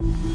you